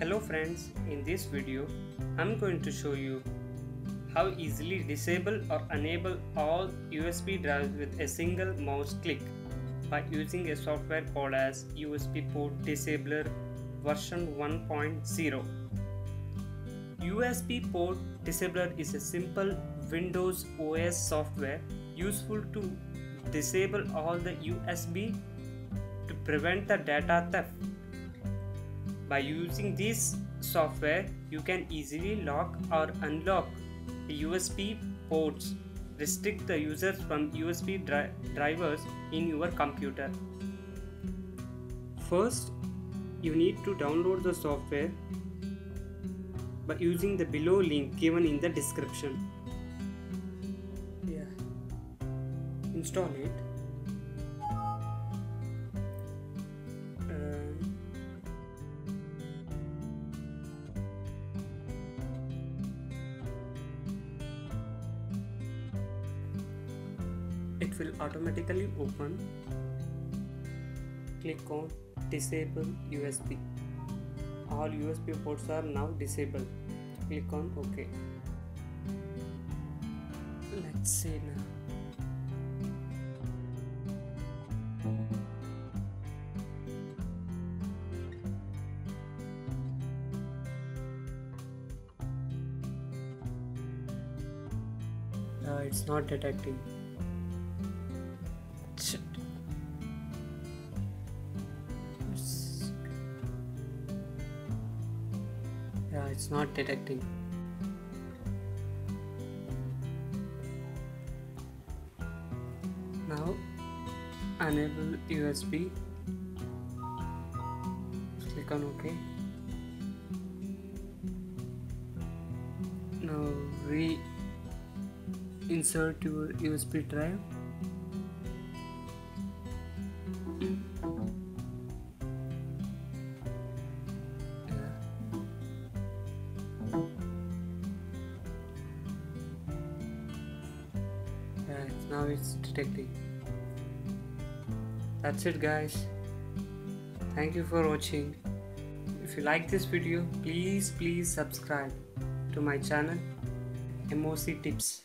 Hello friends, in this video I'm going to show you how easily disable or enable all USB drives with a single mouse click by using a software called as USB port disabler version 1.0. USB port disabler is a simple Windows OS software useful to disable all the USB to prevent the data theft. By using this software, you can easily lock or unlock the USB ports, restrict the users from USB dri drivers in your computer. First, you need to download the software by using the below link given in the description. Yeah. Install it. It will automatically open. Click on disable USB all USB ports are now disabled. Click on OK. Let's see now. Uh, it's not detecting Shit. It's- yeah it's not detecting. Now enable USB click on OK. Now re insert your USB drive now it's detecting. That's it guys. Thank you for watching. If you like this video please please subscribe to my channel. MOC tips